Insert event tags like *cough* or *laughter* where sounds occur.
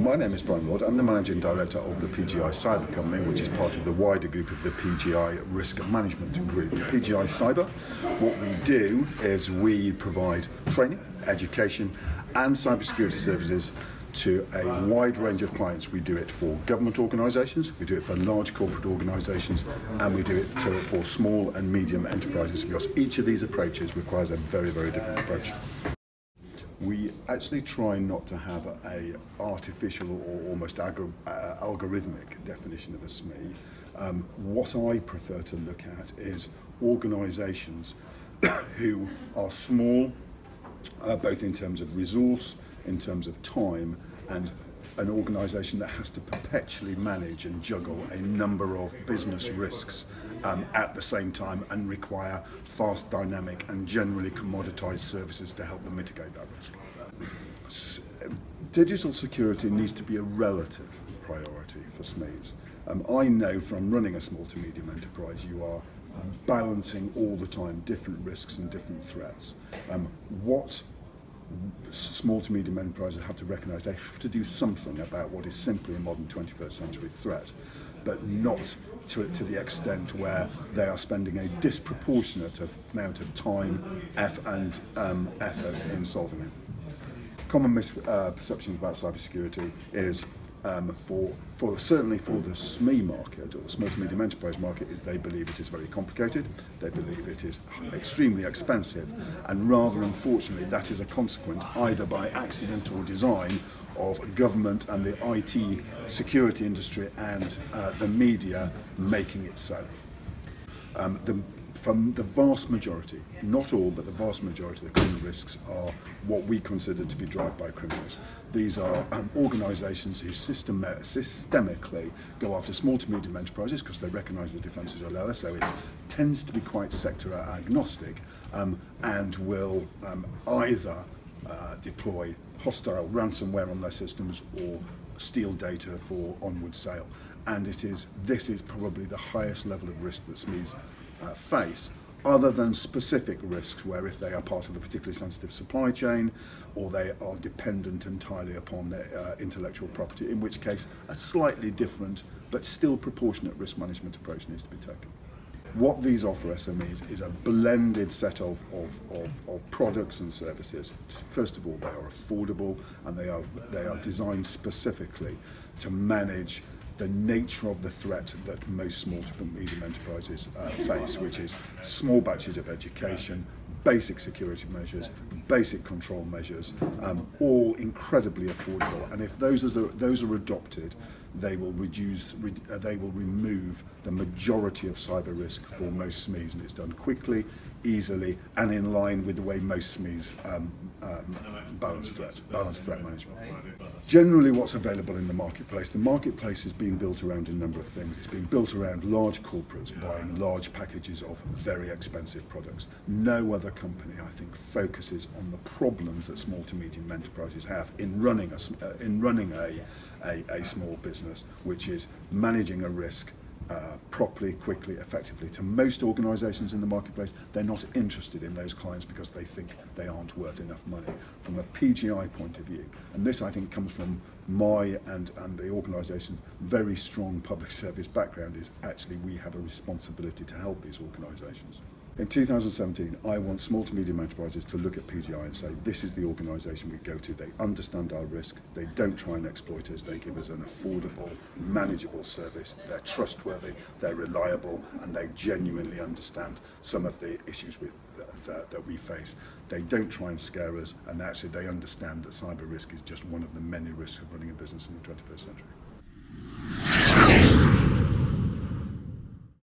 My name is Brian Lord. I'm the Managing Director of the PGI Cyber Company, which is part of the wider group of the PGI Risk Management Group. PGI Cyber, what we do is we provide training, education, and cybersecurity services to a wide range of clients. We do it for government organisations, we do it for large corporate organisations, and we do it to, for small and medium enterprises because each of these approaches requires a very, very different approach. We actually try not to have a artificial or almost uh, algorithmic definition of a SME. Um, what I prefer to look at is organisations *coughs* who are small, uh, both in terms of resource, in terms of time and an organisation that has to perpetually manage and juggle a number of business risks um, at the same time and require fast, dynamic and generally commoditised services to help them mitigate that risk. Digital security needs to be a relative priority for SMEs. Um, I know from running a small to medium enterprise you are balancing all the time different risks and different threats. Um, what small to medium enterprises have to recognize they have to do something about what is simply a modern 21st century threat, but not to, to the extent where they are spending a disproportionate amount of time F and um, effort in solving it. Common misperceptions uh, about cybersecurity is um, for, for certainly for the SME market or the small to medium enterprise market is they believe it is very complicated, they believe it is extremely expensive, and rather unfortunately that is a consequence either by accident or design of government and the IT security industry and uh, the media making it so. Um, the, from the vast majority, not all, but the vast majority of the criminal risks are what we consider to be drive-by criminals. These are um, organisations who system systemically go after small to medium enterprises because they recognise the defences are lower, so it tends to be quite sector agnostic um, and will um, either uh, deploy hostile ransomware on their systems or steal data for onward sale. And it is this is probably the highest level of risk that SMEs uh, face other than specific risks where if they are part of a particularly sensitive supply chain or they are dependent entirely upon their uh, intellectual property, in which case a slightly different but still proportionate risk management approach needs to be taken. What these offer SMEs is a blended set of, of, of, of products and services. First of all, they are affordable and they are, they are designed specifically to manage the nature of the threat that most small to medium enterprises uh, face, which is small batches of education, basic security measures, basic control measures, um, all incredibly affordable. And if those are, those are adopted, they will reduce, re, uh, they will remove the majority of cyber risk for most SMEs, and it's done quickly, easily, and in line with the way most SMEs um, um, balance threat, balance threat management. Generally, what's available in the marketplace, the marketplace has been built around a number of things. It's been built around large corporates buying large packages of very expensive products. No other company, I think, focuses on the problems that small to medium enterprises have in running a, uh, in running a, a, a small business, which is managing a risk, uh, properly, quickly, effectively. To most organisations in the marketplace, they're not interested in those clients because they think they aren't worth enough money from a PGI point of view. And this, I think, comes from my and, and the organisation's very strong public *laughs* service background is actually we have a responsibility to help these organisations. In 2017, I want small to medium enterprises to look at PGI and say, this is the organisation we go to. They understand our risk. They don't try and exploit us. They give us an affordable, manageable service. They're trustworthy, they're reliable, and they genuinely understand some of the issues with that, that we face. They don't try and scare us, and actually they understand that cyber risk is just one of the many risks of running a business in the 21st century.